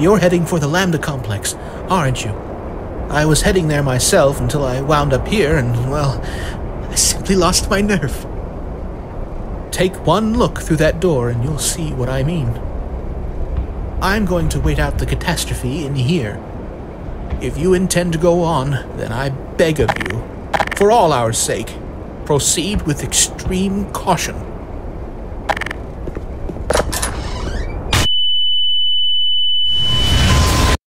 You're heading for the Lambda complex, aren't you? I was heading there myself until I wound up here, and, well, I simply lost my nerve. Take one look through that door and you'll see what I mean. I'm going to wait out the catastrophe in here. If you intend to go on, then I beg of you, for all our sake, proceed with extreme caution.